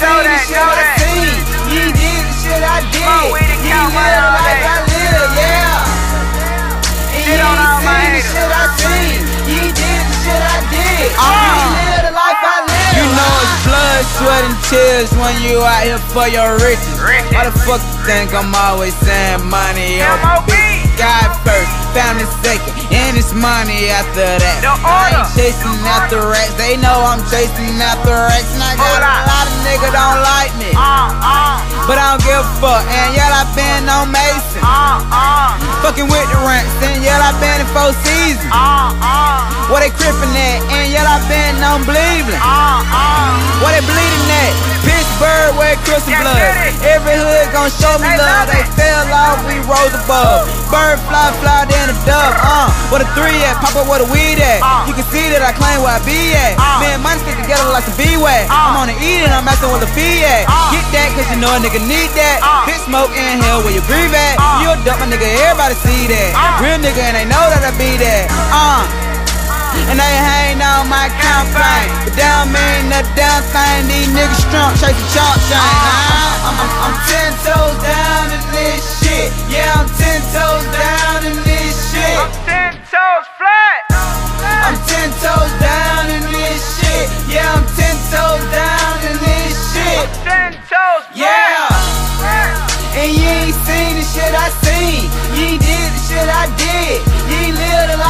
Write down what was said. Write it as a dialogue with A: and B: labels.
A: seen the
B: that,
A: shit
B: know
A: I
B: that.
A: seen. You did the shit I did.
B: Smoke weed and
A: You
B: money
A: live like
B: day.
A: I live, yeah. And
B: Shit
A: you
B: on all
A: ain't
B: my
A: seen the shit I seen. You did the shit I did. You
B: Uh.
A: ain't live the life I live.
C: You know it's blood, sweat, and tears when you out here for your riches.
B: Riches.
C: Why the fuck you think I'm always saying money over
B: M.O.B.
C: God first, family second, it's money after that.
B: The
C: I ain't chasing after racks, they know I'm chasing after racks, and I got a lot of niggas don't like me,
B: Uh, uh,
C: but I don't give a fuck. And yet I been on Mason,
B: uh, uh,
C: fucking with the ranks, and yet I been in four seasons.
B: uh, uh,
C: Where they crippin' at, and yet I been on Cleveland. Where they bleeding at? Pittsburgh, where Christian
B: Yeah,
C: blood. Every hood gon' show me
B: They
C: love.
B: love
C: They fell off, we rose above. Bird fly, fly, then a dove. Uh, where the three at? Pop up where the weed at.
B: Uh.
C: You can see that I claim where I be at.
B: Uh.
C: Man, money stick together like some B-Wag.
B: Uh.
C: I'm on the eat and I'm asking where the fee at.
B: Uh.
C: Get that, cause you know a nigga need that.
B: Uh.
C: Bitch smoke in hell where you breathe at.
B: Uh.
C: You a dump, my nigga, everybody see that.
B: Uh.
C: Real nigga, and they know that I be that. Uh. And they hang on my campaign. But down mean the damn thing. These niggas strong, chasing chalk chain. huh?
A: I'm, I'm, toes down in this shit. Yeah, I'm ten toes down in this shit.
B: Ten toes.
A: Yeah. And you ain't seen the shit I seen. You ain't did the shit I did. You ain't live the life